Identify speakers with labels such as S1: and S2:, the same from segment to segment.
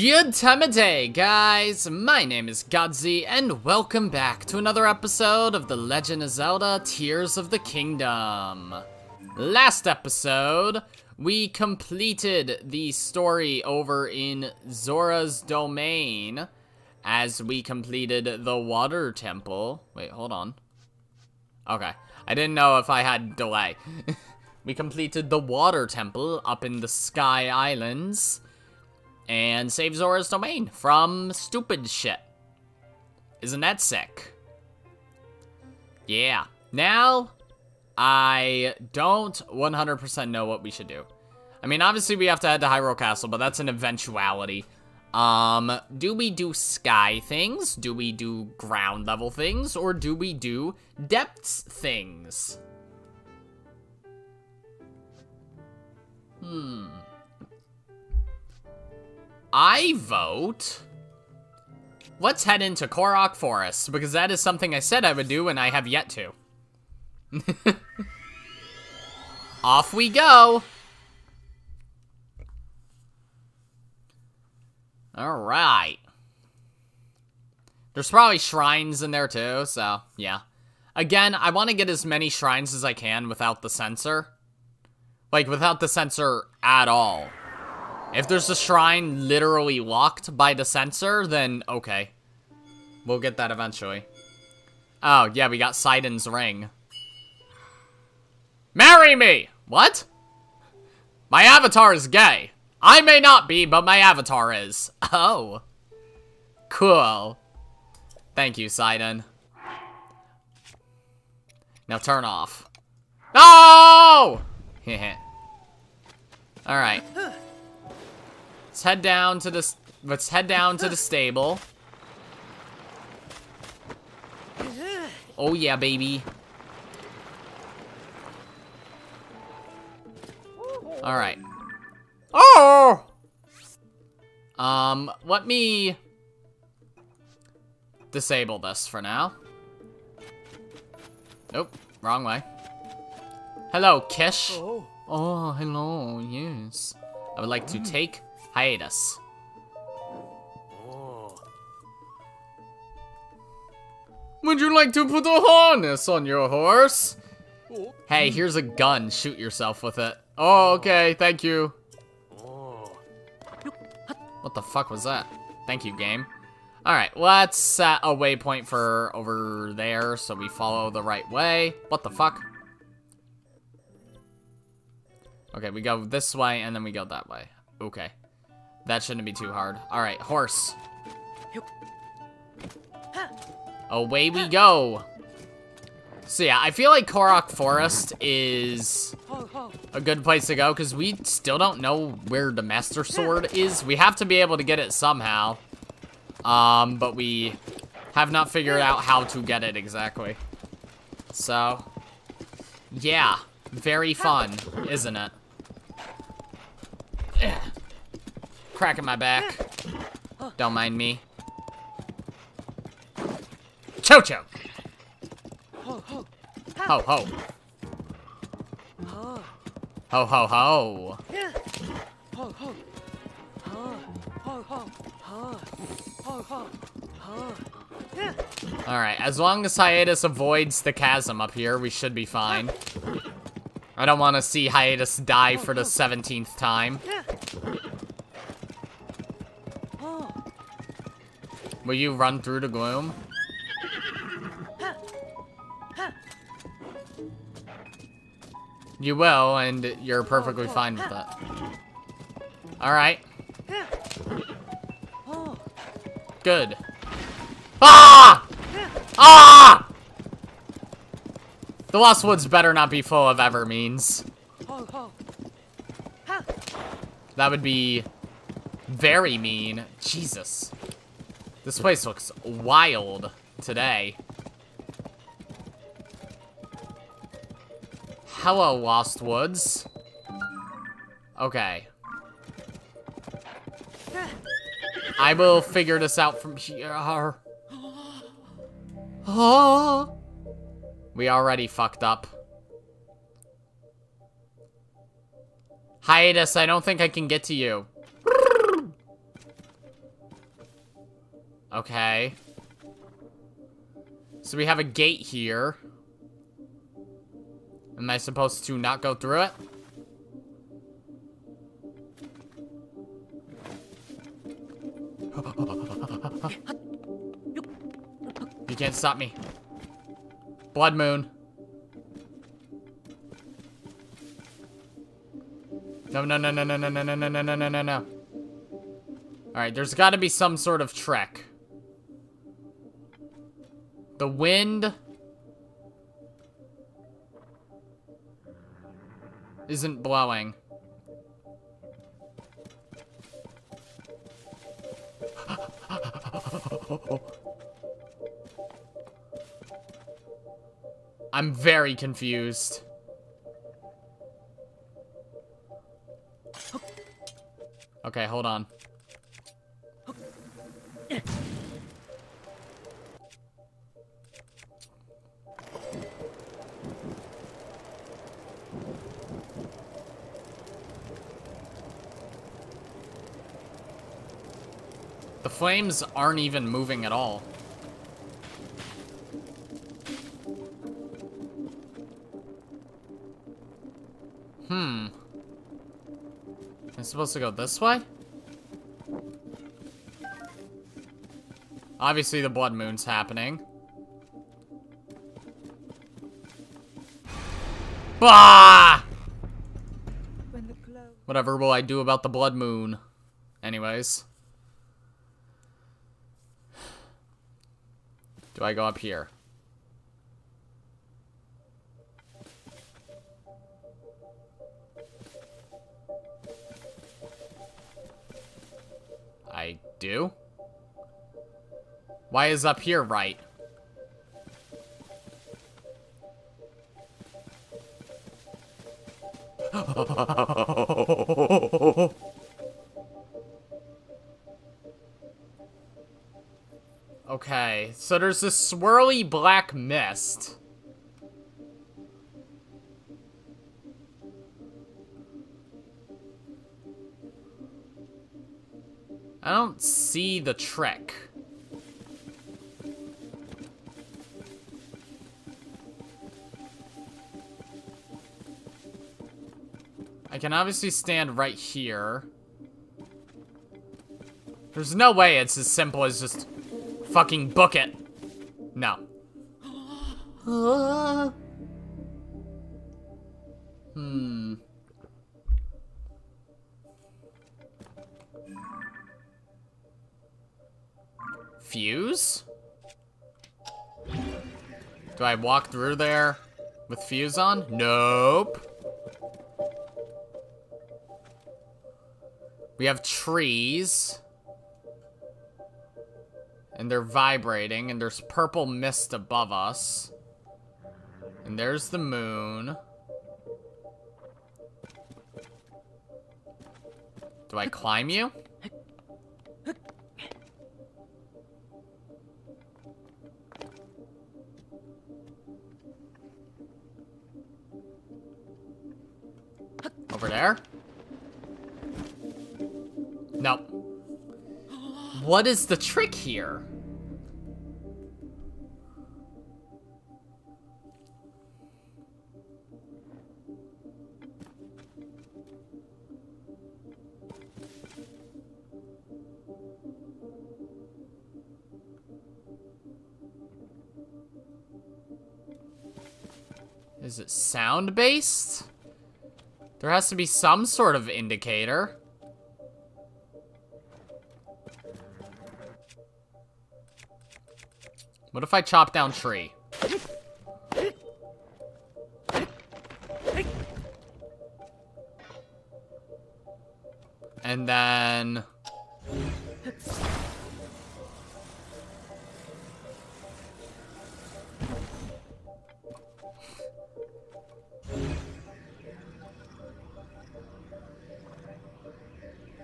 S1: Good time of day, guys! My name is Godzi, and welcome back to another episode of The Legend of Zelda Tears of the Kingdom. Last episode, we completed the story over in Zora's Domain as we completed the Water Temple. Wait, hold on. Okay, I didn't know if I had delay. we completed the Water Temple up in the Sky Islands and save Zora's domain from stupid shit. Isn't that sick? Yeah. Now, I don't 100% know what we should do. I mean, obviously we have to head to Hyrule Castle, but that's an eventuality. Um, do we do sky things? Do we do ground level things? Or do we do depths things? Hmm. I vote... Let's head into Korok Forest, because that is something I said I would do, and I have yet to. Off we go! Alright. There's probably shrines in there too, so, yeah. Again, I want to get as many shrines as I can without the sensor. Like, without the sensor at all. If there's a shrine literally locked by the sensor, then okay. We'll get that eventually. Oh, yeah, we got Sidon's ring. Marry me! What? My avatar is gay. I may not be, but my avatar is. Oh. Cool. Thank you, Sidon. Now turn off. No! Alright. Let's head down to the let's head down to the stable. Oh yeah, baby. All right. Oh. Um, let me disable this for now. Nope, wrong way. Hello, Kish. Oh, oh hello, yes. I would like to take hiatus. Oh. Would you like to put a harness on your horse? Hey, here's a gun. Shoot yourself with it. Oh, okay. Thank you. What the fuck was that? Thank you, game. Alright, let's set a waypoint for over there so we follow the right way. What the fuck? Okay, we go this way and then we go that way. Okay. That shouldn't be too hard. Alright, horse. Away we go. So yeah, I feel like Korok Forest is a good place to go because we still don't know where the Master Sword is. We have to be able to get it somehow. Um, but we have not figured out how to get it exactly. So, yeah, very fun, isn't it? Cracking my back. Don't mind me. Cho-cho! Ho ho. Ho ho. Ho ho ho. Alright, as long as Hiatus avoids the chasm up here, we should be fine. I don't want to see Hiatus die for the 17th time. Will you run through the gloom? You will, and you're perfectly fine with that. Alright. Good. Ah! Ah! The Lost Woods better not be full of Evermeans. That would be very mean. Jesus. This place looks wild today. Hello, Lost Woods. Okay. I will figure this out from here. Oh. We already fucked up. Hiatus, I don't think I can get to you. Okay. So we have a gate here. Am I supposed to not go through it? you can't stop me. Blood moon. No, no, no, no, no, no, no, no, no, no, no, no, no. Alright, there's gotta be some sort of trek. The wind... Isn't blowing. I'm very confused. Okay, hold on. Flames aren't even moving at all. Hmm. Am I supposed to go this way? Obviously the blood moon's happening. Bah! Whatever will I do about the blood moon? Anyways. Do I go up here? I do? Why is up here right? okay, so there's this swirly black mist. I don't see the trick. I can obviously stand right here. There's no way it's as simple as just fucking book it. No. hmm. Fuse? Do I walk through there with fuse on? Nope. We have trees. And they're vibrating, and there's purple mist above us. And there's the moon. Do I climb you? Over there? No. What is the trick here? Is it sound-based? There has to be some sort of indicator. What if I chop down tree? And then...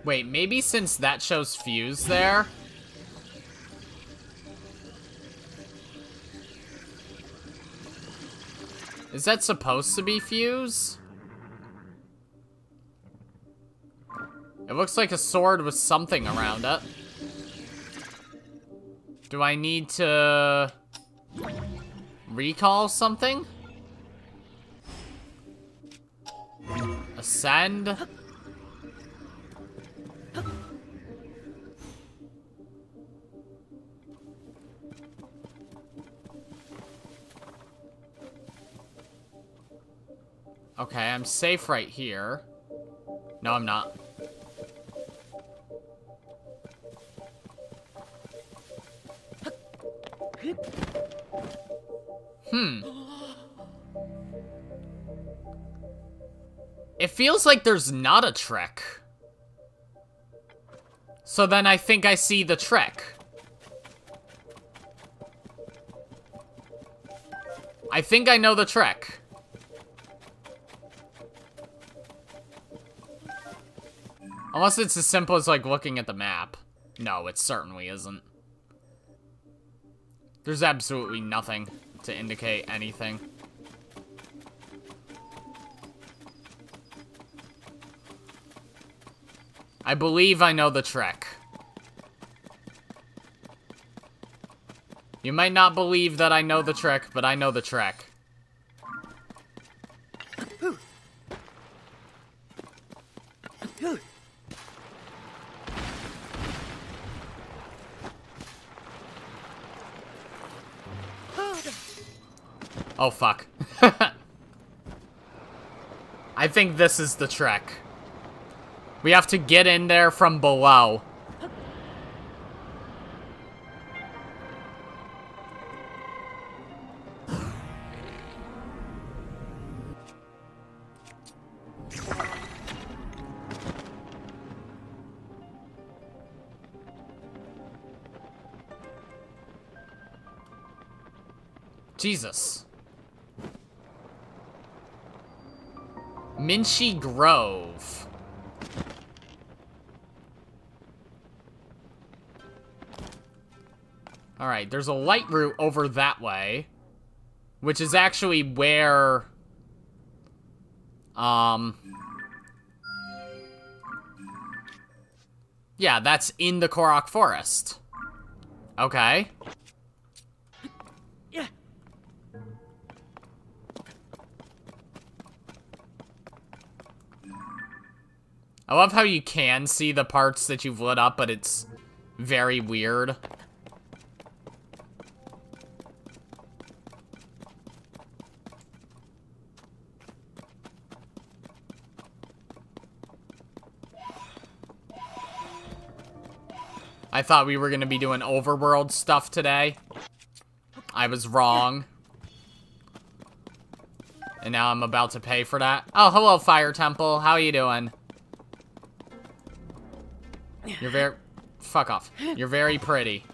S1: Wait, maybe since that shows fuse there... Is that supposed to be fuse? It looks like a sword with something around it. Do I need to recall something? Ascend? Okay, I'm safe right here. No, I'm not. Hmm. It feels like there's not a trek. So then I think I see the trek. I think I know the trek. Unless it's as simple as, like, looking at the map. No, it certainly isn't. There's absolutely nothing to indicate anything. I believe I know the trek. You might not believe that I know the trick, but I know the trek. Oh, fuck. I think this is the trek. We have to get in there from below. Jesus. Minchi Grove. Alright, there's a light route over that way. Which is actually where... Um... Yeah, that's in the Korok Forest. Okay. I love how you can see the parts that you've lit up, but it's very weird. I thought we were going to be doing overworld stuff today. I was wrong. And now I'm about to pay for that. Oh, hello, Fire Temple. How are you doing? You're very... Fuck off. You're very pretty.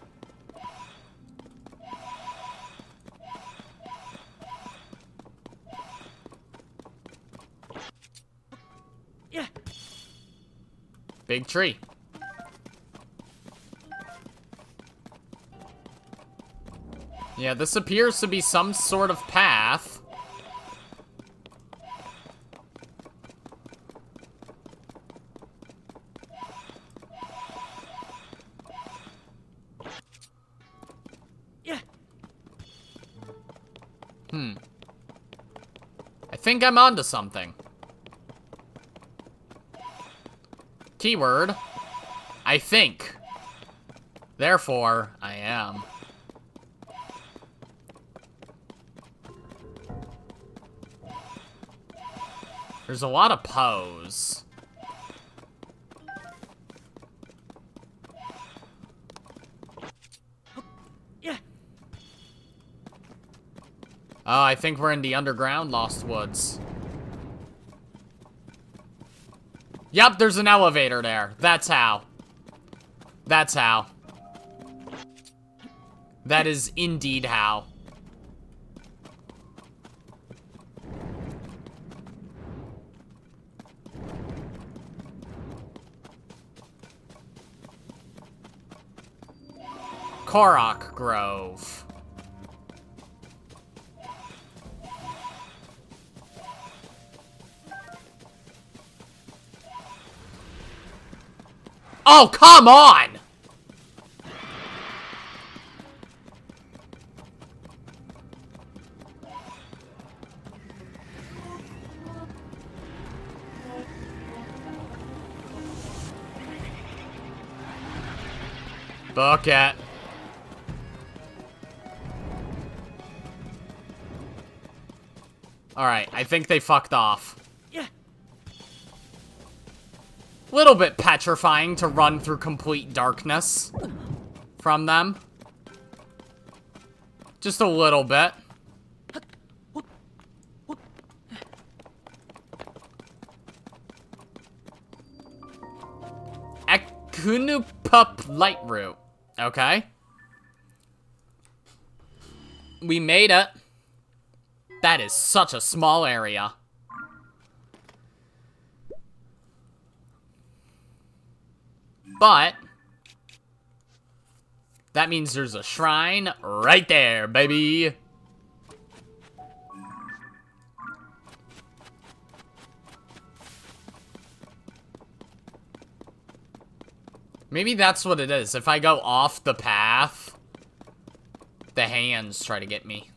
S2: Yeah.
S1: Big tree. Yeah, this appears to be some sort of path. Think I'm onto something. Keyword. I think. Therefore, I am. There's a lot of
S2: Poes.
S1: Oh, I think we're in the underground Lost Woods. Yep, there's an elevator there. That's how. That's how. That is indeed how. Korok Grove. Oh, come on! Bucket. Alright, I think they fucked off. Little bit petrifying to run through complete darkness from them. Just a little bit. Akunupup light root. Okay. We made it. That is such a small area. But, that means there's a shrine right there, baby. Maybe that's what it is. If I go off the path, the hands try to get me.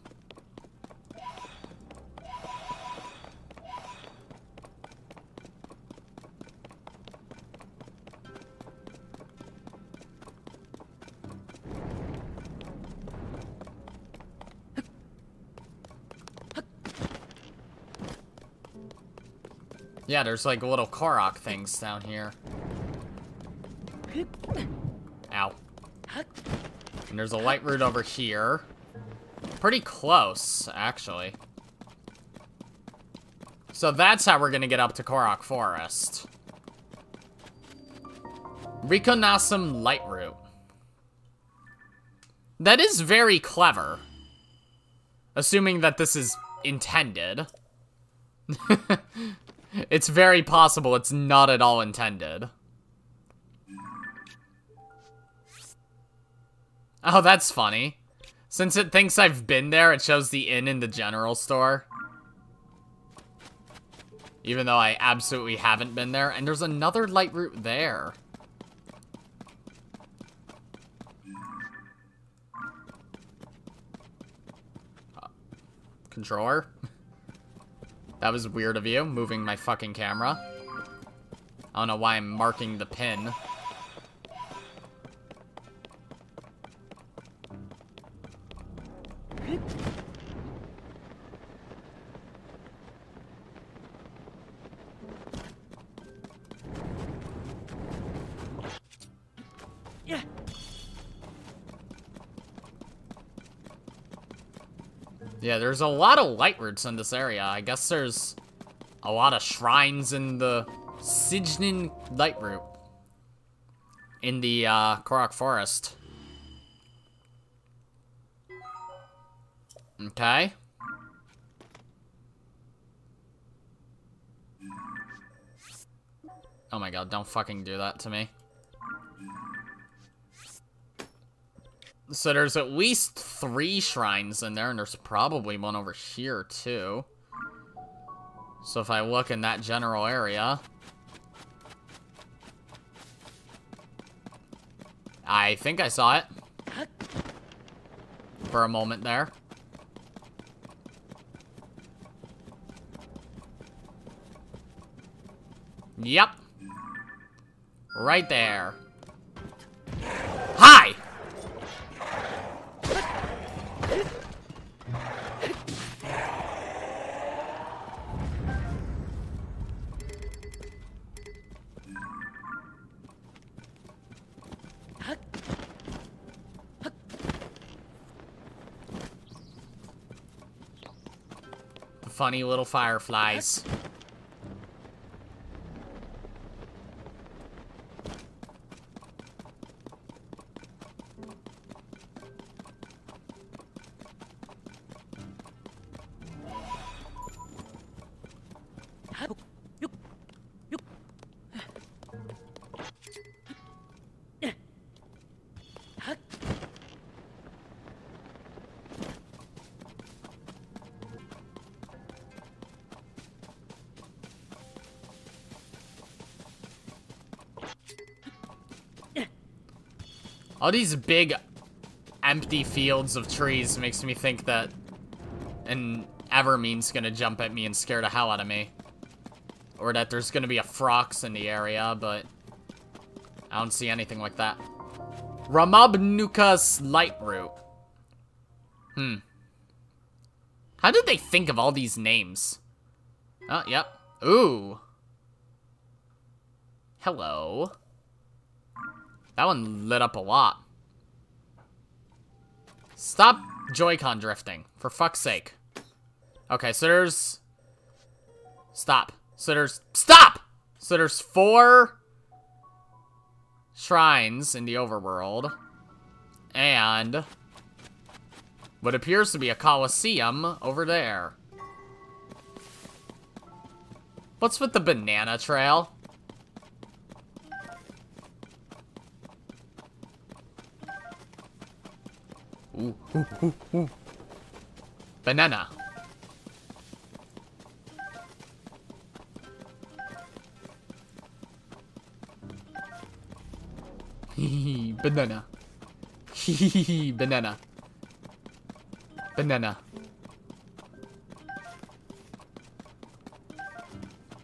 S1: Yeah, there's like little Korok things down here. Ow. And there's a light root over here. Pretty close, actually. So that's how we're gonna get up to Korok Forest. Rikonasum Light Root. That is very clever. Assuming that this is intended. it's very possible it's not at all intended. Oh, that's funny. Since it thinks I've been there, it shows the inn in the general store. Even though I absolutely haven't been there. And there's another light root there. Controller? that was weird of you, moving my fucking camera. I don't know why I'm marking the pin.
S2: Yeah,
S1: there's a lot of light roots in this area. I guess there's a lot of shrines in the Sijnin light root. In the uh, Korok Forest. Okay. Oh my god, don't fucking do that to me. So there's at least three shrines in there, and there's probably one over here, too. So if I look in that general area... I think I saw it. For a moment there. Yep. Right there. Hi! Funny little fireflies. All these big empty fields of trees makes me think that an Evermean's gonna jump at me and scare the hell out of me. Or that there's gonna be a Frox in the area, but I don't see anything like that. Ramabnuka's light root. Hmm. How did they think of all these names? Oh, yep. Ooh. Hello. That one lit up a lot. Stop Joy-Con drifting, for fuck's sake. Okay, so there's... Stop. So there's... Stop! So there's four shrines in the overworld. And what appears to be a coliseum over there. What's with the banana trail? Ooh, ooh, ooh. Banana. banana. banana. Banana.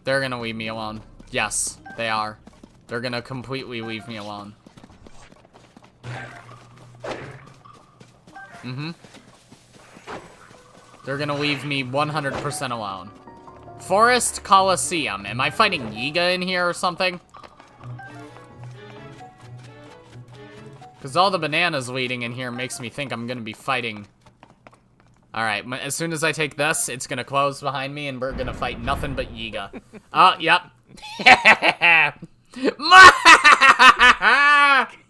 S1: They're gonna leave me alone. Yes, they are. They're gonna completely leave me alone. Mm-hmm. They're gonna leave me 100% alone. Forest Coliseum. Am I fighting Yiga in here or something? Because all the bananas leading in here makes me think I'm gonna be fighting... Alright, as soon as I take this, it's gonna close behind me and we're gonna fight nothing but Yiga. oh, yep.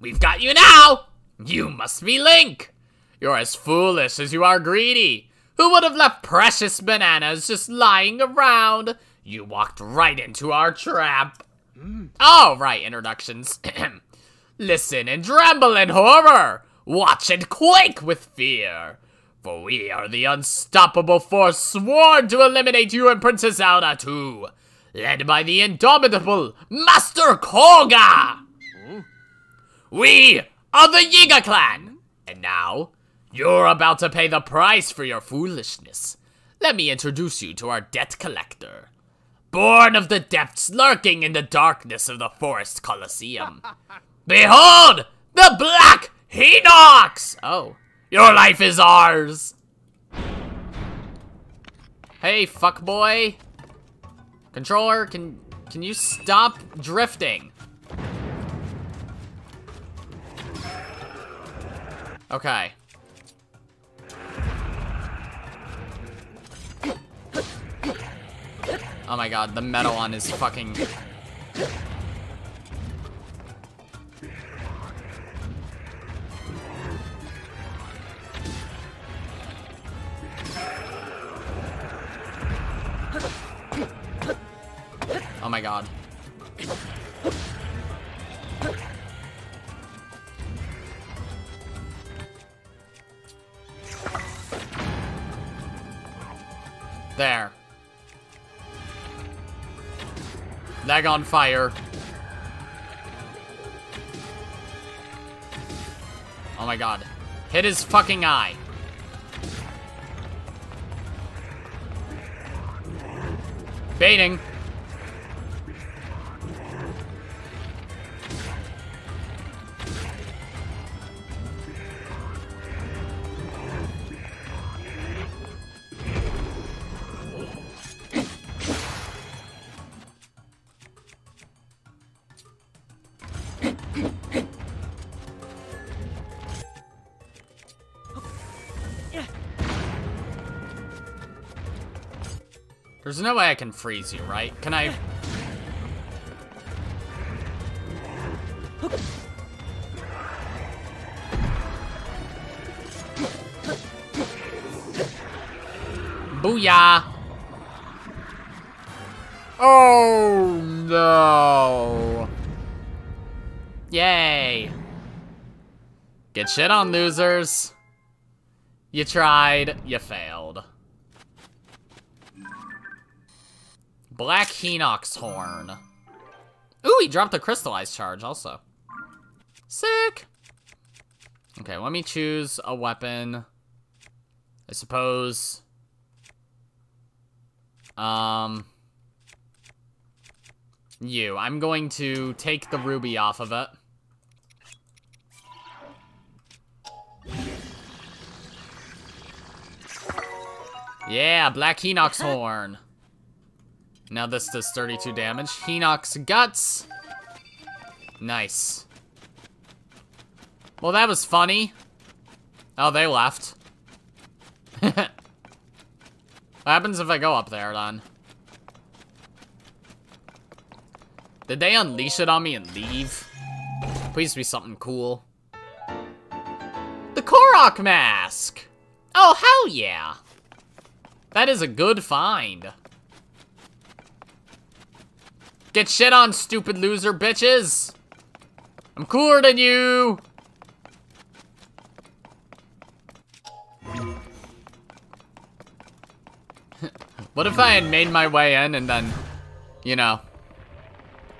S1: We've got you now! You must be Link! You're as foolish as you are greedy. Who would have left precious bananas just lying around? You walked right into our trap. Mm. Oh, right, introductions. Listen and tremble in horror. Watch and quake with fear. For we are the unstoppable force sworn to eliminate you and Princess Zelda too. Led by the indomitable Master Kohga. We are the Yiga clan! And now, you're about to pay the price for your foolishness. Let me introduce you to our debt collector. Born of the depths lurking in the darkness of the Forest Coliseum. Behold! The Black Hinox! Oh. Your life is ours! Hey, fuckboy. Controller, can can you stop drifting? Okay. Oh my god, the metal on his fucking... Oh my god. There. Leg on fire. Oh my god. Hit his fucking eye. Baiting. There's no way I can freeze you, right? Can I... Booyah! Oh, no! Yay! Get shit on, losers! You tried, you failed. Black Hinox Horn. Ooh, he dropped a crystallized charge also. Sick! Okay, let me choose a weapon. I suppose... Um... you. I'm going to take the ruby off of it. Yeah, Black Hinox Horn. Now this does 32 damage. Hinox Guts. Nice. Well, that was funny. Oh, they left. what happens if I go up there, then? Did they unleash it on me and leave? Please be something cool. The Korok mask! Oh, hell yeah! That is a good find. Get shit on, stupid loser bitches! I'm cooler than you! what if I had made my way in and then, you know,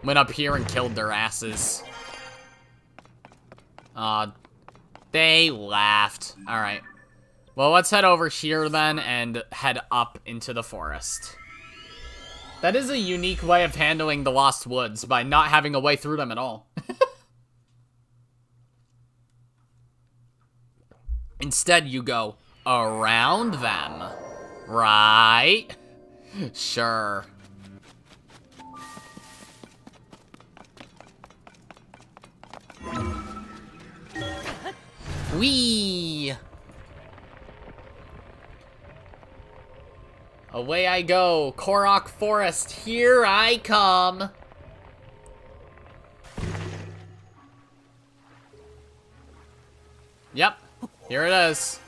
S1: went up here and killed their asses? Aw, uh, they laughed. Alright. Well, let's head over here then and head up into the forest. That is a unique way of handling the Lost Woods by not having a way through them at all. Instead, you go around them. Right? Sure. Wee! Away I go. Korok Forest, here I come. Yep, here it is.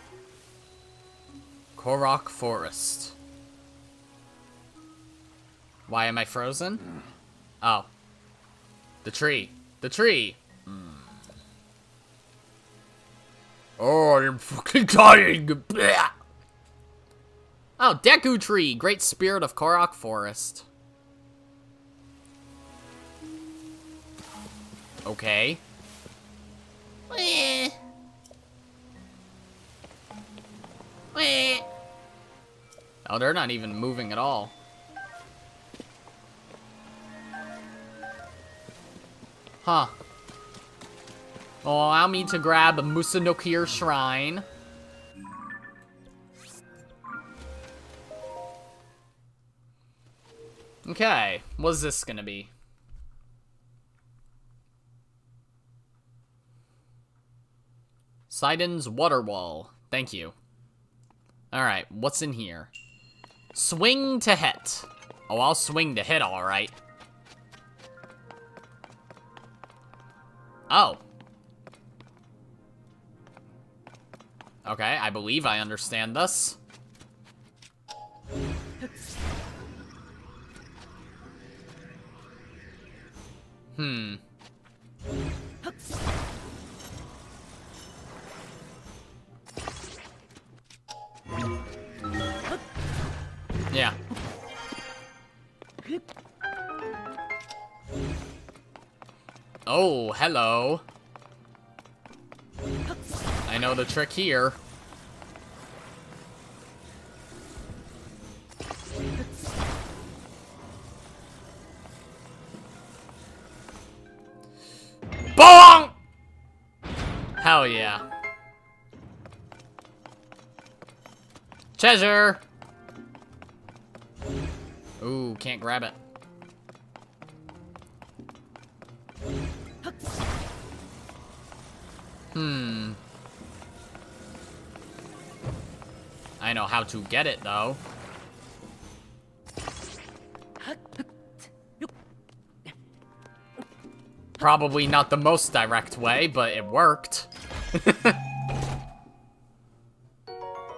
S1: Korok Forest. Why am I frozen? Oh. The tree. The tree. Mm. Oh, I'm fucking dying. Oh, Deku Tree, Great Spirit of Korok Forest. Okay. Weh. Weh. Oh, they're not even moving at all. Huh. Well, allow me to grab a Musanokir Shrine. Okay, what's this gonna be? Sidon's water wall. Thank you. Alright, what's in here? Swing to hit. Oh, I'll swing to hit, alright. Oh. Okay, I believe I understand this. Hmm. Yeah. Oh, hello. I know the trick here. Bong! Hell yeah. Treasure! Ooh, can't grab it. Hmm. I know how to get it, though. Probably not the most direct way, but it worked.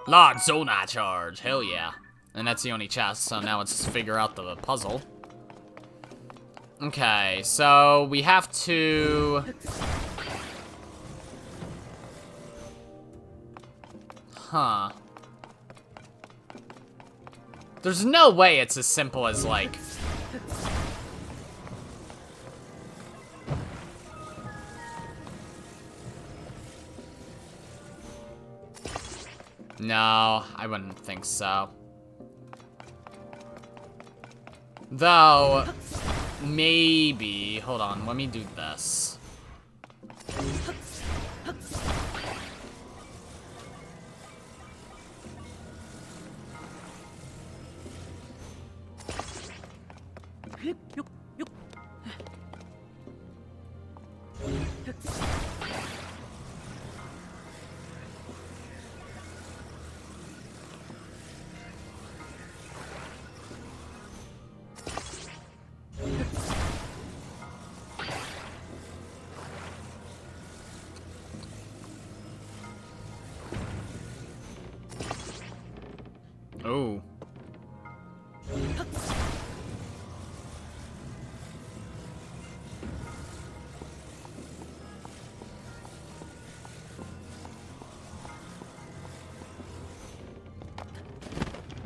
S1: Large Zonai charge, hell yeah. And that's the only chest, so now let's figure out the puzzle. Okay, so we have to... Huh. There's no way it's as simple as, like, No, I wouldn't think so. Though, maybe... Hold on, let me do this.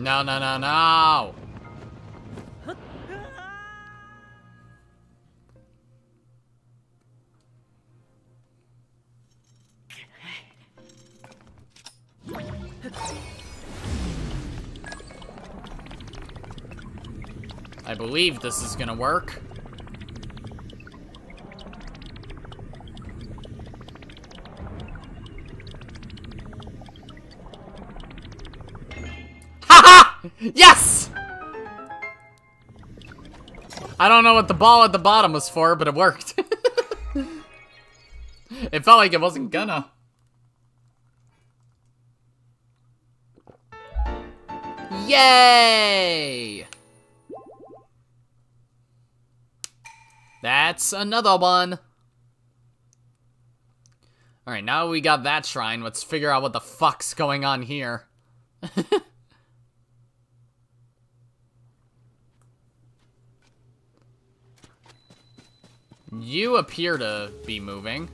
S1: No, no, no, no! I believe this is gonna work. Yes! I don't know what the ball at the bottom was for, but it worked. it felt like it wasn't gonna. Yay! That's another one. Alright, now we got that shrine, let's figure out what the fuck's going on here. you appear to be moving.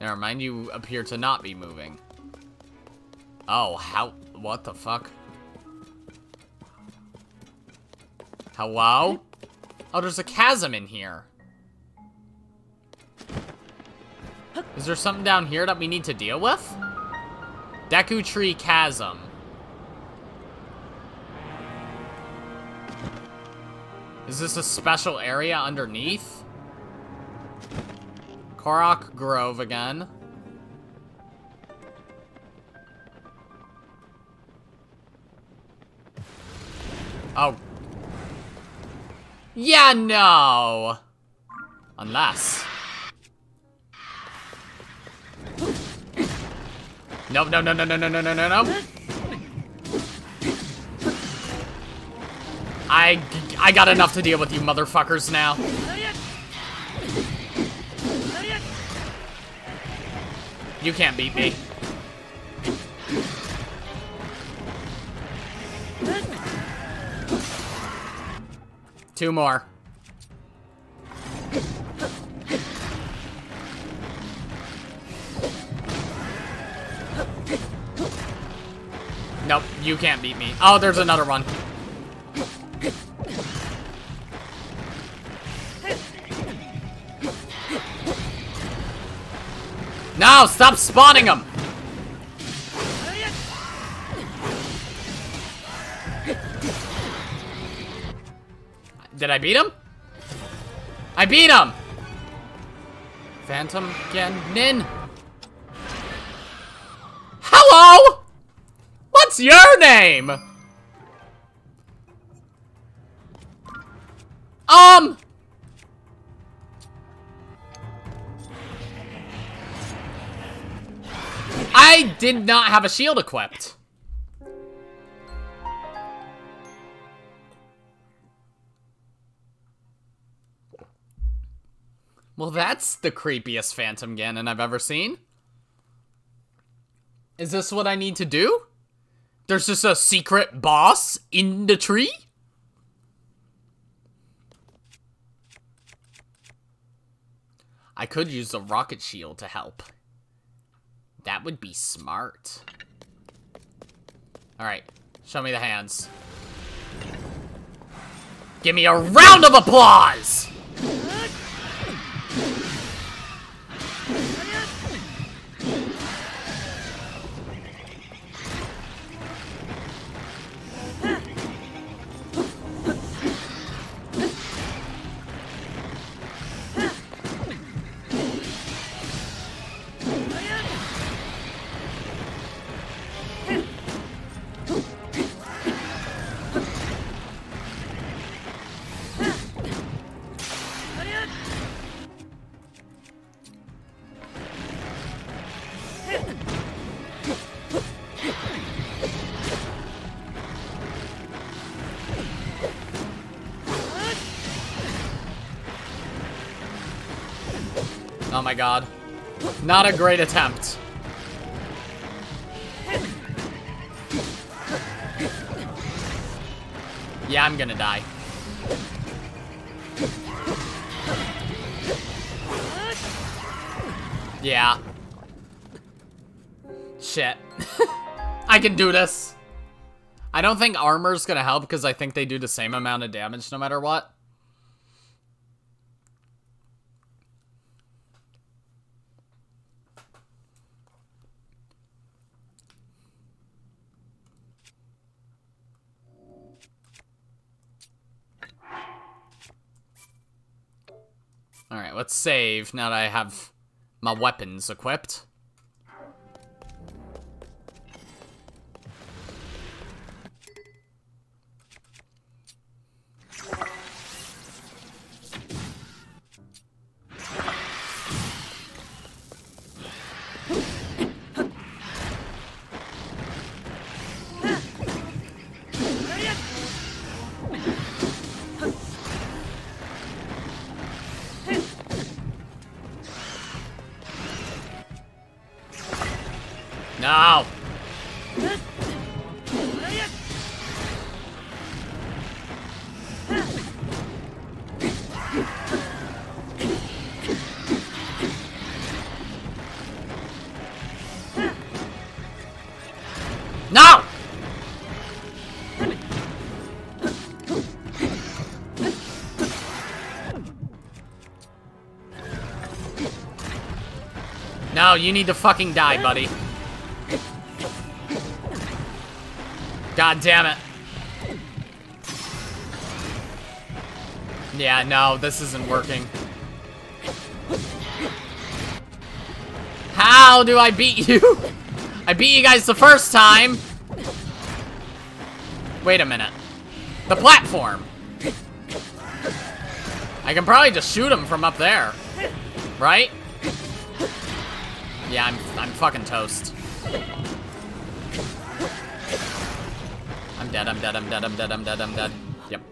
S1: Never mind, you appear to not be moving. Oh, how? What the fuck? Hello? Oh, there's a chasm in here. Is there something down here that we need to deal with? Deku Tree Chasm. Is this a special area underneath? Korok Grove again. Oh. Yeah, no. Unless. No, no, no, no, no, no, no, no, no, no. I, I got enough to deal with you motherfuckers now. You can't beat me. Two more. Nope, you can't beat me. Oh, there's another one. No, stop spawning them! Did I beat him? I beat him! Phantom Ganon. Hello! What's your name? Um... did not have a shield equipped. Well, that's the creepiest Phantom Ganon I've ever seen. Is this what I need to do? There's just a secret boss in the tree? I could use a rocket shield to help. That would be smart. Alright, show me the hands. Give me a round of applause! My god. Not a great attempt. Yeah, I'm gonna die. Yeah. Shit. I can do this. I don't think armor's gonna help because I think they do the same amount of damage no matter what. Alright, let's save now that I have my weapons equipped. You need to fucking die, buddy. God damn it. Yeah, no, this isn't working. How do I beat you? I beat you guys the first time. Wait a minute. The platform. I can probably just shoot him from up there. Right? Yeah, I'm, I'm fucking toast. I'm dead, I'm dead, I'm dead, I'm dead, I'm dead, I'm dead. Yep.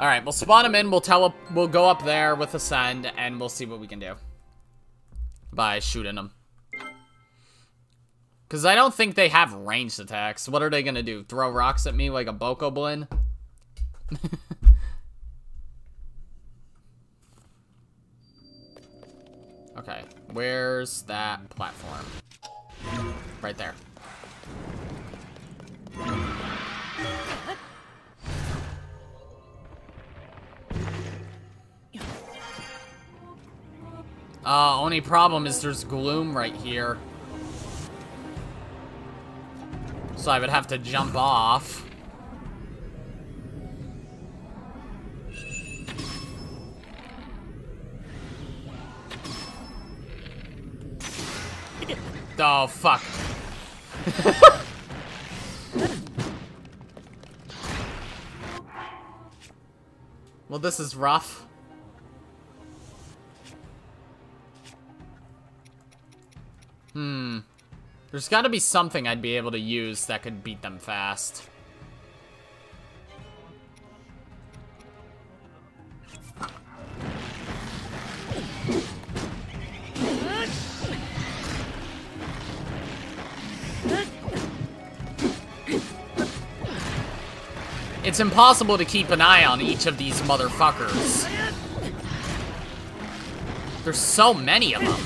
S1: Alright, we'll spawn him in, we'll tele we'll go up there with Ascend, and we'll see what we can do. By shooting him. Because I don't think they have ranged attacks. What are they gonna do? Throw rocks at me like a Bokoblin? okay, where's that platform? Right there. Uh, only problem is there's gloom right here. So I would have to jump off. Oh, fuck. well, this is rough. Hmm. There's got to be something I'd be able to use that could beat them fast. It's impossible to keep an eye on each of these motherfuckers. There's so many of them.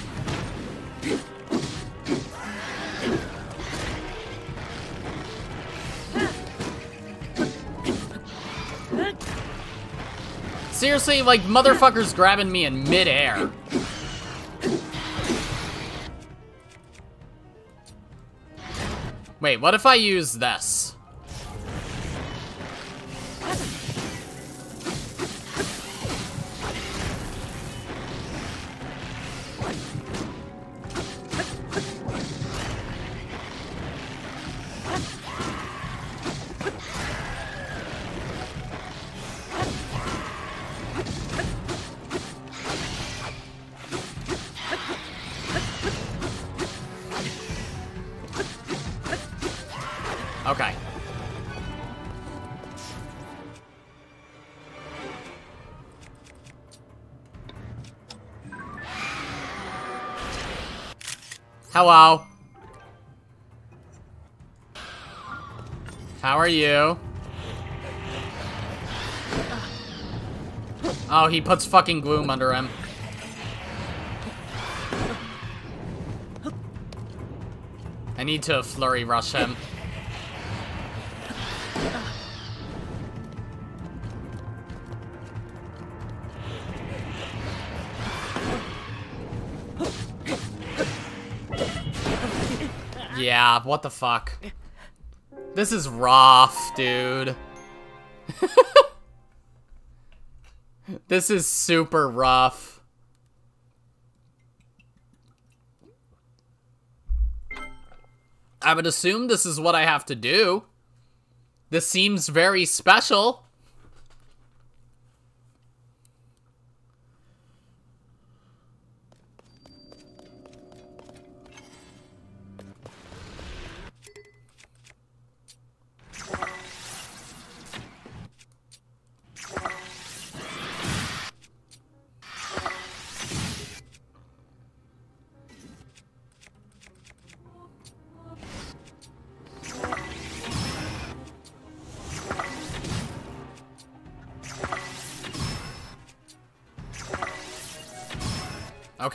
S1: Seriously, like, motherfuckers grabbing me in midair. Wait, what if I use this? Hello. How are you? Oh, he puts fucking gloom under him. I need to flurry rush him. Yeah, what the fuck? This is rough, dude. this is super rough. I would assume this is what I have to do. This seems very special.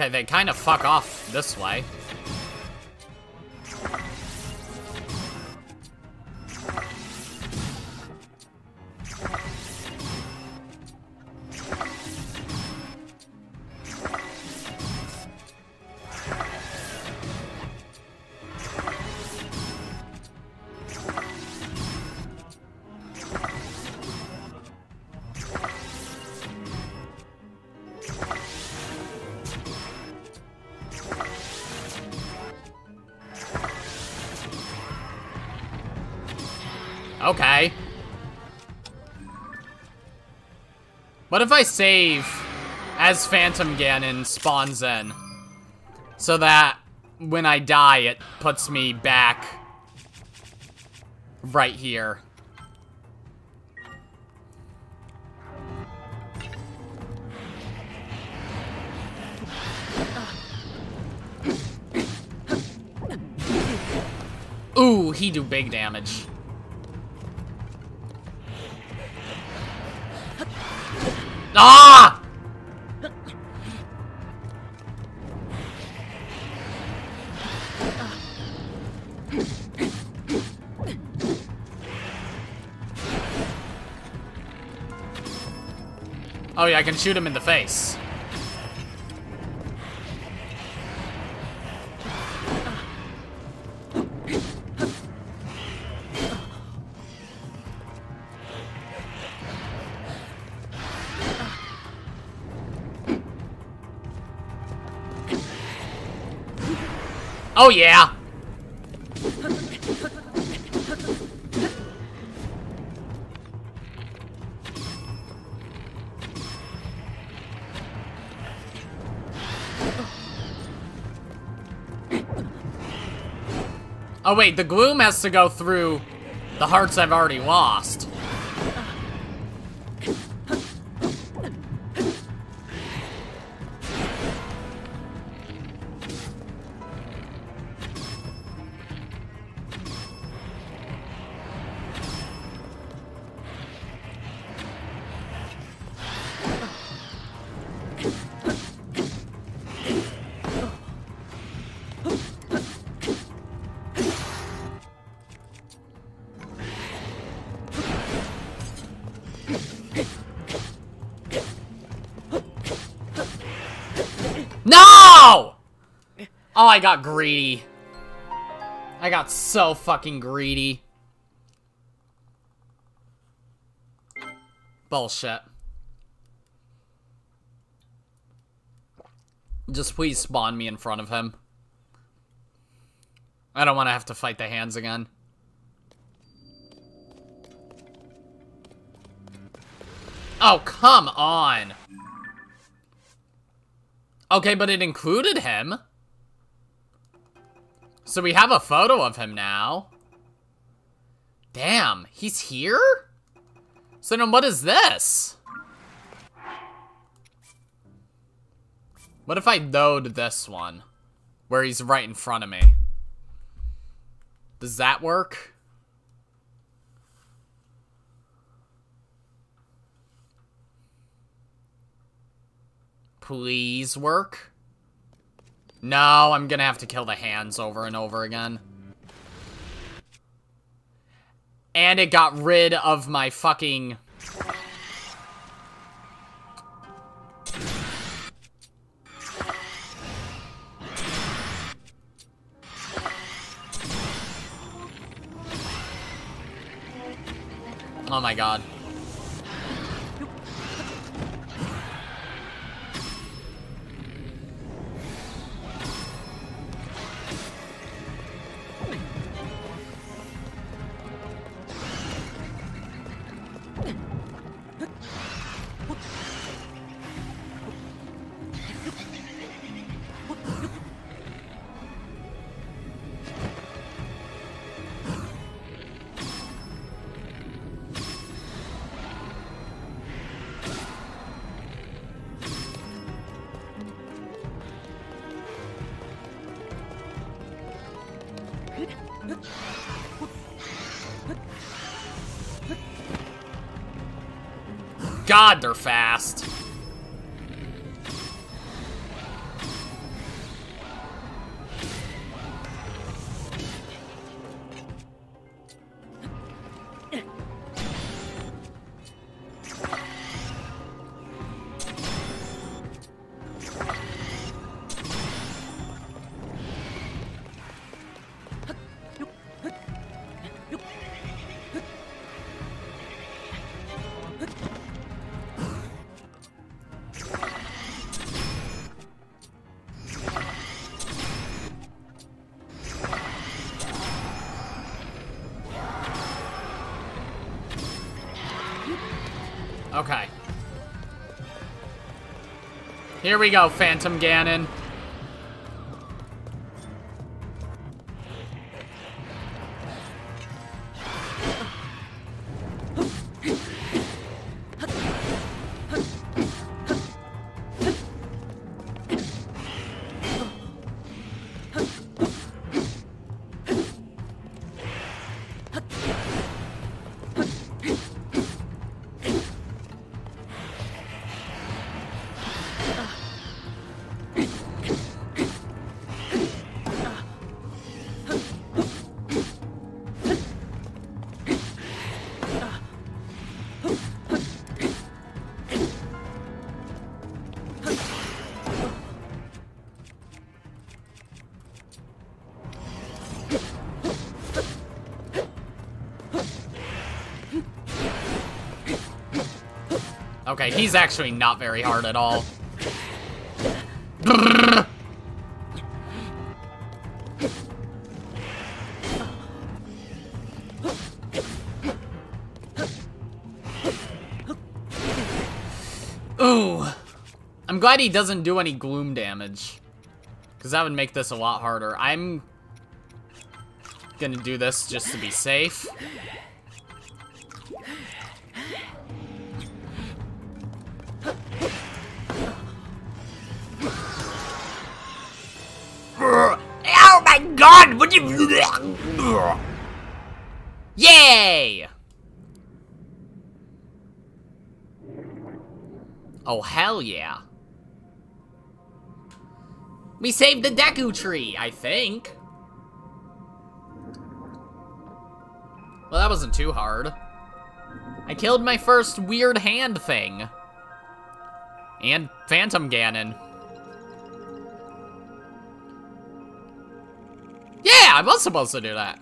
S1: They kind of fuck off this way. What if I save as Phantom Ganon spawns in? So that when I die, it puts me back right here. Ooh, he do big damage. Ah! Oh yeah, I can shoot him in the face. Oh yeah! Oh wait, the gloom has to go through the hearts I've already lost. I got greedy. I got so fucking greedy. Bullshit. Just please spawn me in front of him. I don't want to have to fight the hands again. Oh, come on. Okay, but it included him. So we have a photo of him now. Damn, he's here? So then what is this? What if I load this one? Where he's right in front of me. Does that work? Please work? No, I'm gonna have to kill the hands over and over again. And it got rid of my fucking... Oh my god. God, they're fast. Here we go, Phantom Ganon. Okay, he's actually not very hard at all. Ooh. I'm glad he doesn't do any gloom damage. Because that would make this a lot harder. I'm gonna do this just to be safe. We saved the Deku Tree, I think. Well, that wasn't too hard. I killed my first weird hand thing. And Phantom Ganon. Yeah, I was supposed to do that.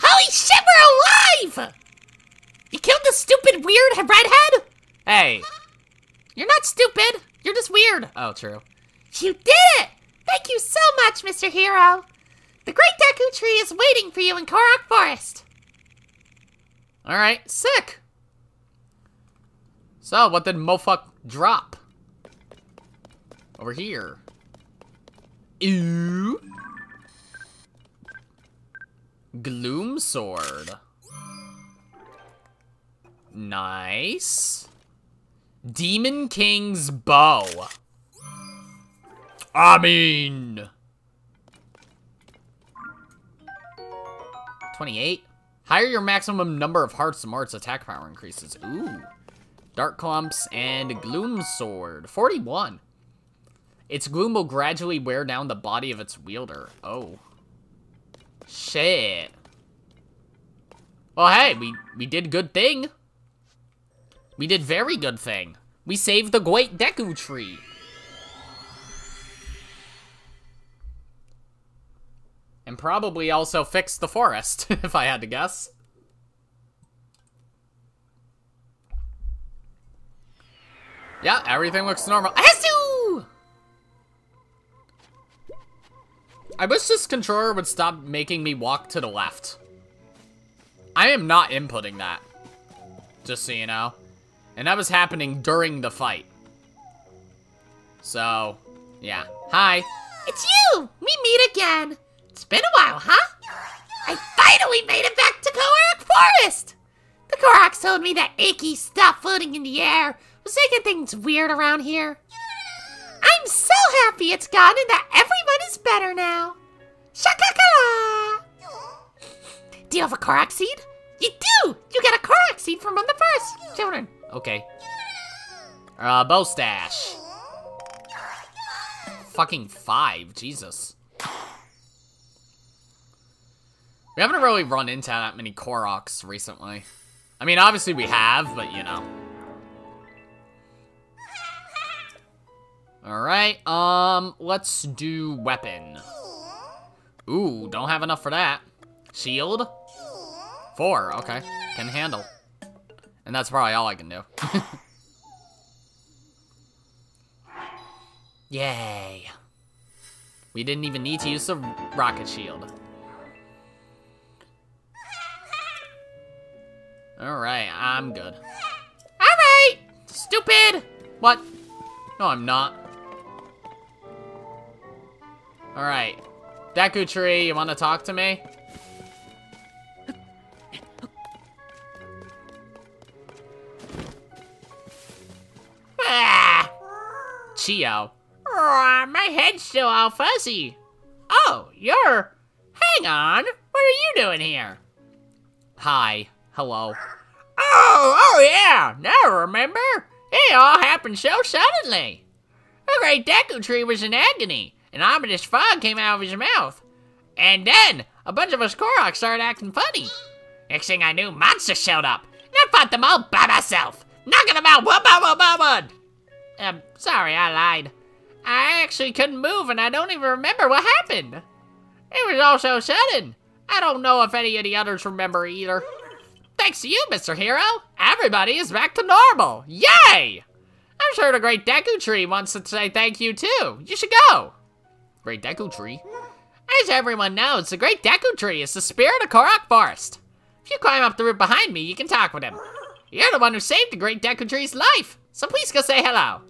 S1: Holy shit, we're alive! You killed the stupid weird redhead? Hey. You're not stupid. You're just weird. Oh, true. You did it! Thank you so much, Mr. Hero. The Great Deku Tree is waiting for you in Korok Forest. Alright, sick. So, what did Mofuck drop? Over here. Ooh. Gloom Sword. Nice. Demon King's Bow. Amin. 28. Higher your maximum number of hearts, the more its attack power increases. Ooh. Dark Clumps and Gloom Sword. 41. Its gloom will gradually wear down the body of its wielder. Oh. Shit. Well, hey, we, we did good thing. We did very good thing. We saved the Great Deku Tree. And probably also fix the forest, if I had to guess. Yeah, everything looks normal. Asu! I wish this controller would stop making me walk to the left. I am not inputting that. Just so you know. And that was happening during the fight. So, yeah. Hi.
S3: It's you! We meet again! It's been a while, huh? I finally made it back to Korok Forest! The Koroks told me that achy stuff floating in the air was making things weird around here. I'm so happy it's gone and that everyone is better now. Shakakala! Do you have a Korok seed? You do! You got a Korok seed from the first children.
S1: Okay. Uh, bow stash. Fucking five, Jesus. We haven't really run into that many Koroks recently. I mean, obviously we have, but you know. Alright, um, let's do weapon. Ooh, don't have enough for that. Shield? Four, okay. Can handle. And that's probably all I can do. Yay. We didn't even need to use the rocket shield. Alright, I'm good.
S3: Alright! Stupid!
S1: What? No, I'm not. Alright. Deku Tree, you want to talk to me?
S3: Ah!
S1: Chio.
S3: Aw, my head's still all fuzzy. Oh, you're... Hang on. What are you doing here?
S1: Hi. Hello.
S3: Oh, oh yeah. Now I remember. It all happened so suddenly. The great Deku Tree was in agony. and ominous fog came out of his mouth. And then, a bunch of us Koroks started acting funny. Next thing I knew, monsters showed up. And I fought them all by myself. Knocking them out one by one by one. Um, sorry, I lied. I actually couldn't move and I don't even remember what happened. It was all so sudden. I don't know if any of the others remember either. Thanks to you, Mr. Hero, everybody is back to normal. Yay! I'm sure the Great Deku Tree wants to say thank you too. You should go.
S1: Great Deku Tree.
S3: As everyone knows, the Great Deku Tree is the spirit of Korok Forest. If you climb up the root behind me, you can talk with him. You're the one who saved the Great Deku Tree's life, so please go say hello.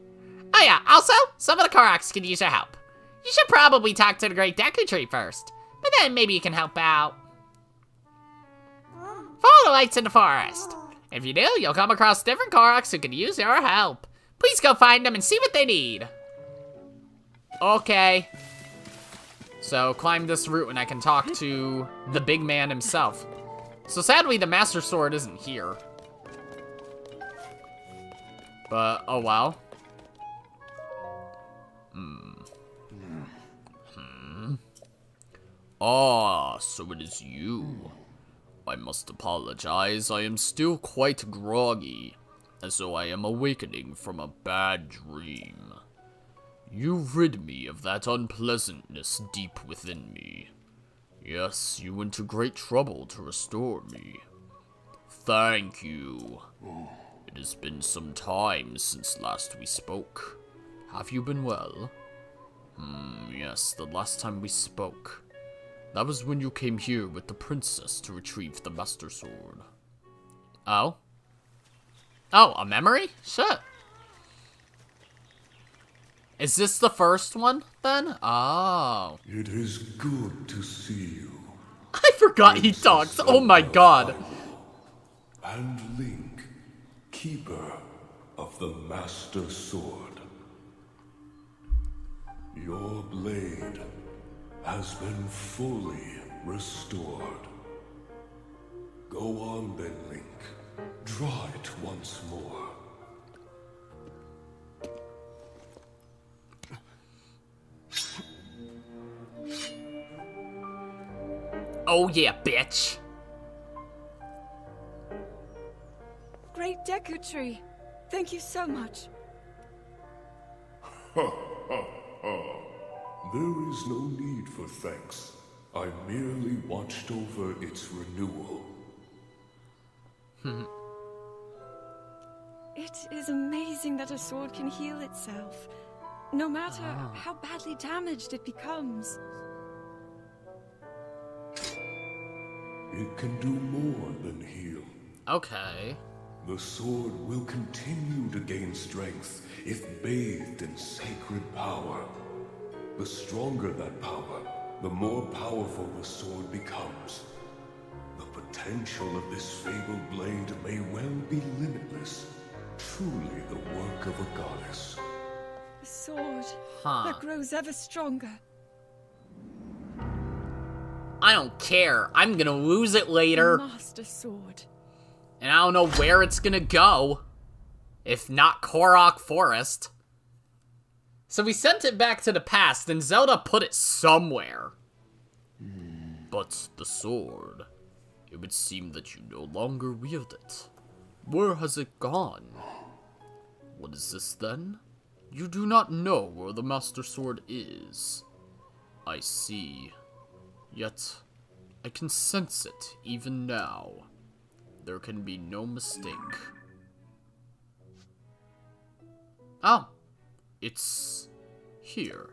S3: Oh yeah, also, some of the Koroks could use your help. You should probably talk to the Great Deku Tree first, but then maybe you can help out. Follow the lights in the forest. If you do, you'll come across different Koroks who can use your help. Please go find them and see what they need.
S1: Okay. So climb this root and I can talk to the big man himself. So sadly, the Master Sword isn't here. But, oh well. Hmm. Hmm. Ah, so it is you. I must apologize, I am still quite groggy, as though I am awakening from a bad dream. You rid me of that unpleasantness deep within me. Yes, you went to great trouble to restore me. Thank you. It has been some time since last we spoke. Have you been well? Hmm, yes, the last time we spoke. That was when you came here with the princess to retrieve the Master Sword. Oh? Oh, a memory? Shit. Is this the first one, then? Oh.
S4: It is good to see you.
S1: I forgot he talks. Oh my god.
S4: And Link, keeper of the Master Sword. Your blade has been fully restored. Go on then, Link. Draw it once more.
S1: Oh yeah, bitch.
S2: Great Deku Tree. Thank you so much.
S4: There is no need for thanks. I merely watched over its renewal. Hmm.
S2: It is amazing that a sword can heal itself, no matter ah. how badly damaged it becomes.
S4: It can do more than heal.
S1: Okay.
S4: The sword will continue to gain strength if bathed in sacred power. The stronger that power, the more powerful the sword becomes. The potential of this fabled blade may well be limitless. Truly the work of a goddess.
S2: A sword
S1: Huh.
S2: that grows ever stronger.
S1: I don't care. I'm gonna lose it later,
S2: Master Sword.
S1: and I don't know where it's gonna go. If not Korok Forest. So we sent it back to the past, and Zelda put it somewhere. But the sword. It would seem that you no longer wield it. Where has it gone? What is this then? You do not know where the Master Sword is. I see. Yet, I can sense it even now. There can be no mistake. Oh, it's here.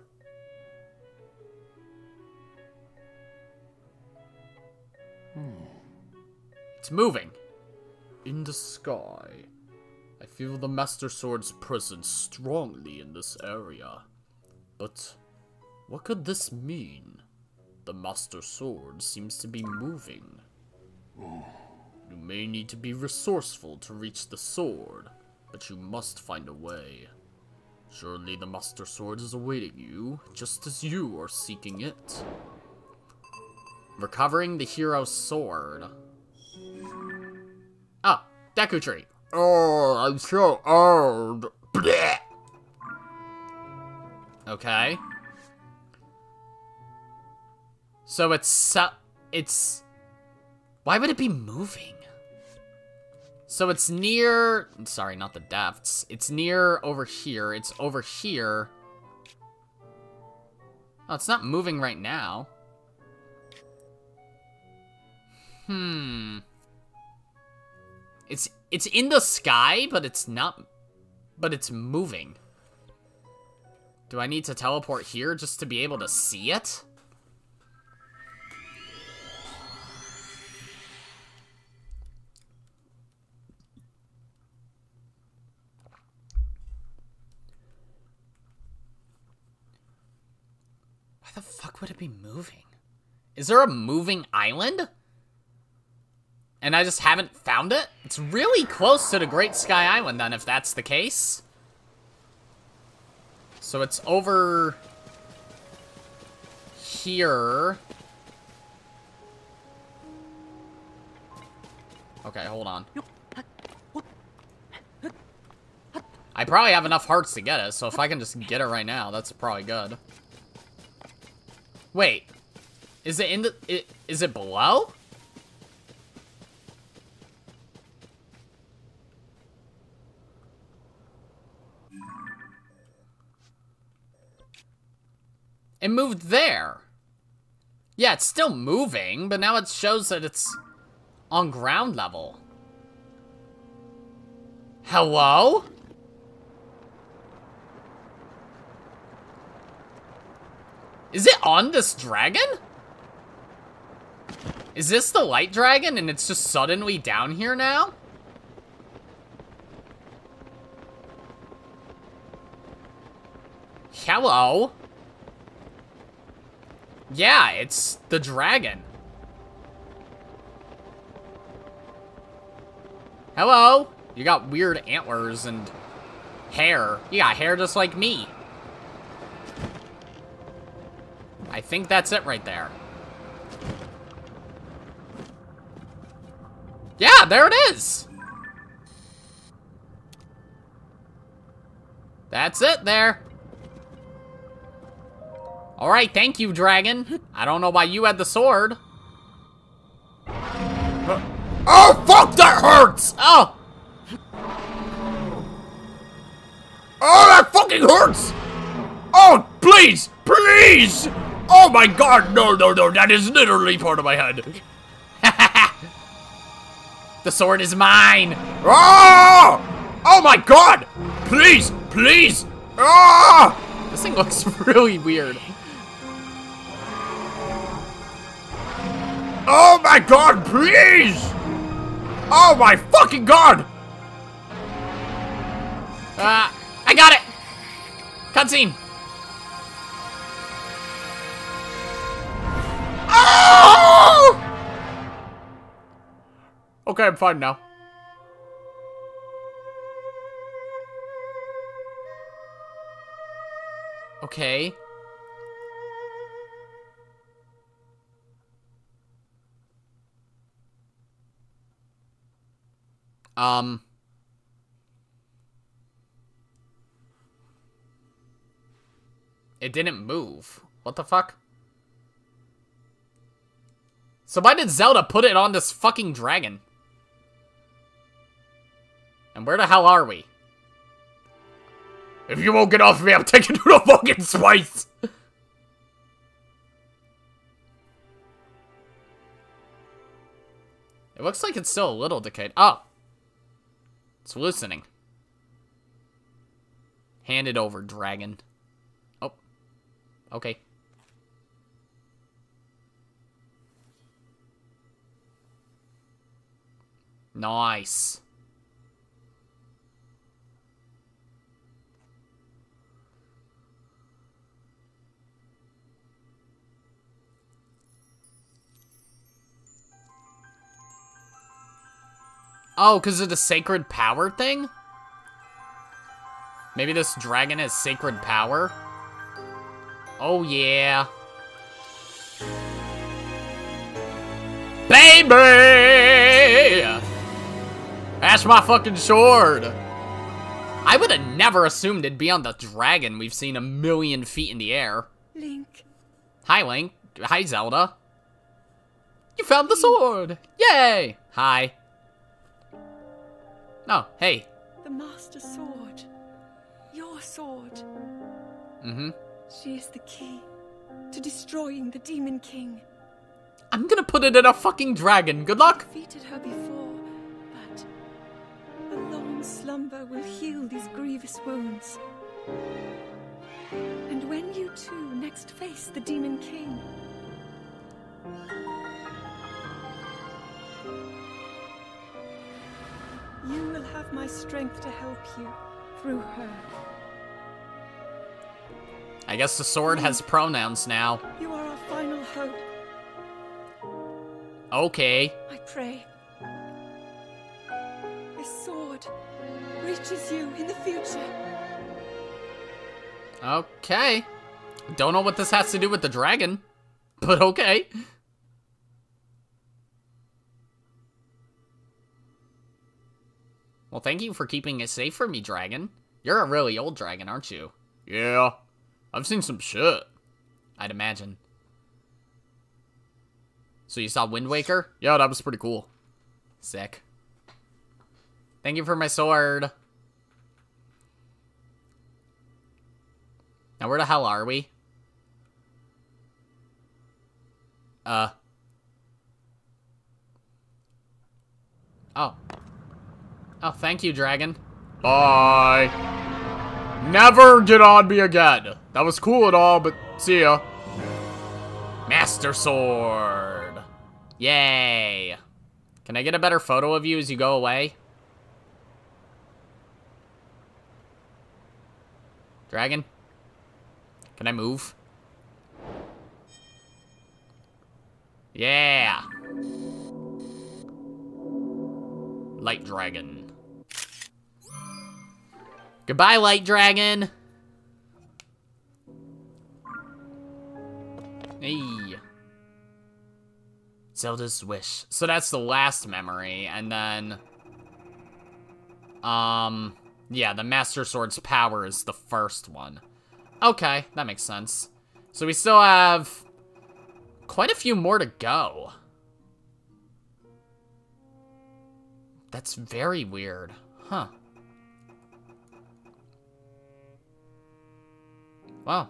S1: Hmm. It's moving. In the sky. I feel the Master Sword's presence strongly in this area. But what could this mean? The Master Sword seems to be moving. You may need to be resourceful to reach the sword, but you must find a way. Surely the Master Sword is awaiting you, just as you are seeking it. Recovering the hero's sword. Ah, Deku Tree. Oh, I'm so old. Blech. Okay. So it's su- it's why would it be moving? So it's near sorry, not the depths. It's near over here. It's over here. Oh, it's not moving right now. Hmm. It's it's in the sky, but it's not but it's moving. Do I need to teleport here just to be able to see it? Why the fuck would it be moving? Is there a moving island? And I just haven't found it? It's really close to the Great Sky Island then, if that's the case. So it's over here. Okay, hold on. I probably have enough hearts to get it, so if I can just get it right now, that's probably good. Wait. Is it in the... Is it below? It moved there. Yeah, it's still moving, but now it shows that it's on ground level. Hello? Is it on this dragon? Is this the light dragon and it's just suddenly down here now? Hello? Yeah, it's the dragon. Hello? You got weird antlers and hair. You got hair just like me. I think that's it right there. yeah, there it is. That's it there. Alright, thank you, dragon. I don't know why you had the sword. Oh, fuck, that hurts! Oh! Oh, that fucking hurts! Oh, please, please! Oh my god, no, no, no, that is literally part of my head. the sword is mine. Oh! Oh my god! Please, please! Ah! This thing looks really weird. Oh my god, please! Oh my fucking god! Uh, I got it! Cutscene! Oh! Okay, I'm fine now. Okay. Um. It didn't move. What the fuck? So why did Zelda put it on this fucking dragon? And where the hell are we? If you won't get off me, I'm taking you to fucking spice! it looks like it's still a little decayed. Oh! It's loosening. Hand it over, dragon. Oh. Okay. Nice. Oh, because of the sacred power thing? Maybe this dragon has sacred power? Oh, yeah. Baby! That's my fucking sword! I would have never assumed it'd be on the dragon we've seen a million feet in the air.
S2: Link,
S1: Hi, Link. Hi, Zelda. You found the sword! Yay! Hi. Oh, hey.
S2: the Master Sword. Your sword.
S1: Mm-hmm.
S2: She is the key to destroying the Demon King.
S1: I'm gonna put it in a fucking dragon. Good luck!
S2: Defeated her before, but a long slumber will heal these grievous wounds. And when you two next face the Demon King, you will have my strength to help you through her.
S1: I guess the sword has mm. pronouns now.
S2: You are our final hope,
S1: Okay.
S2: I pray. This sword reaches you in the future.
S1: Okay. Don't know what this has to do with the dragon, but okay. Well, thank you for keeping it safe for me, dragon. You're a really old dragon, aren't you? Yeah. I've seen some shit. I'd imagine. So you saw Wind Waker? Yeah, that was pretty cool. Sick. Thank you for my sword. Now where the hell are we? Uh. Oh. Oh, thank you, dragon. Bye. Never get on me again. That was cool and all, but see ya. Master Sword. Yay. Can I get a better photo of you as you go away? Dragon? Can I move? Yeah. Light Dragon. Goodbye, Light Dragon. Hey. Zelda's Wish. So that's the last memory, and then... Um, yeah, the Master Sword's power is the first one. Okay, that makes sense. So we still have quite a few more to go. That's very weird. Huh. Wow.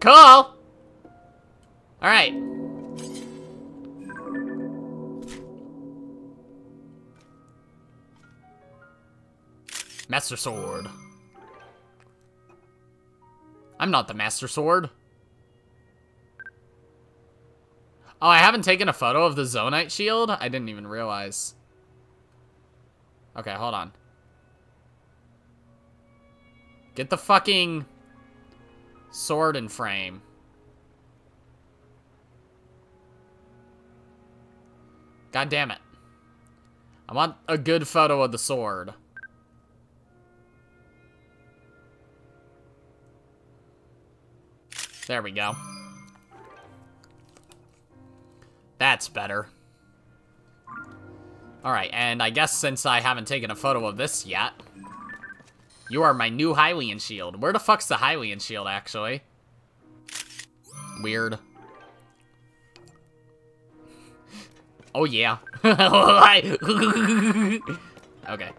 S1: Cool! Alright. Master Sword. I'm not the Master Sword. Oh, I haven't taken a photo of the Zonaite shield? I didn't even realize. Okay, hold on. Get the fucking sword in frame. God damn it. I want a good photo of the sword. There we go. That's better. Alright, and I guess since I haven't taken a photo of this yet, you are my new Hylian shield. Where the fuck's the Hylian shield, actually? Weird. Oh, yeah. okay.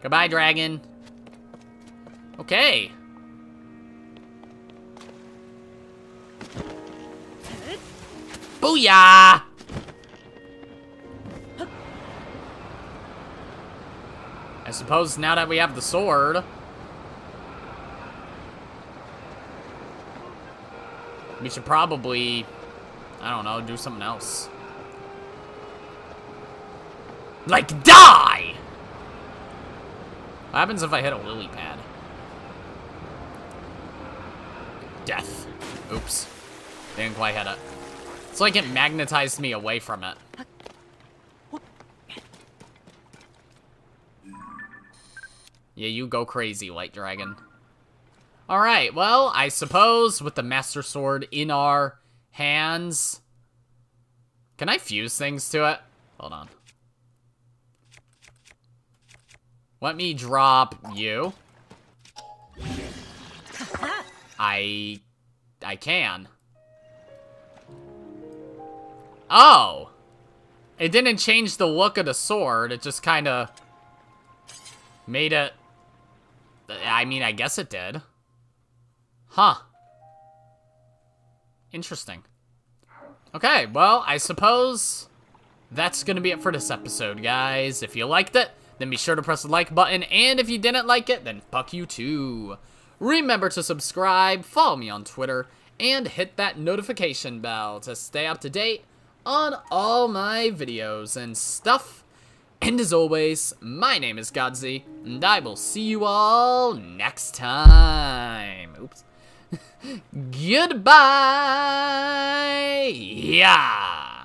S1: Goodbye, dragon. Okay. Booyah! I suppose now that we have the sword... We should probably, I don't know, do something else. Like, die! What happens if I hit a lily pad? Death. Oops. Didn't quite hit it. It's like it magnetized me away from it. Yeah, you go crazy, Light Dragon. Alright, well, I suppose with the Master Sword in our hands... Can I fuse things to it? Hold on. Let me drop you. I... I can. Oh! It didn't change the look of the sword, it just kind of made it... I mean, I guess it did. Huh. Interesting. Okay, well, I suppose that's going to be it for this episode, guys. If you liked it, then be sure to press the like button, and if you didn't like it, then fuck you too. Remember to subscribe, follow me on Twitter, and hit that notification bell to stay up to date on all my videos and stuff. And as always, my name is Godzi, and I will see you all next time. Oops. Goodbye! Yeah!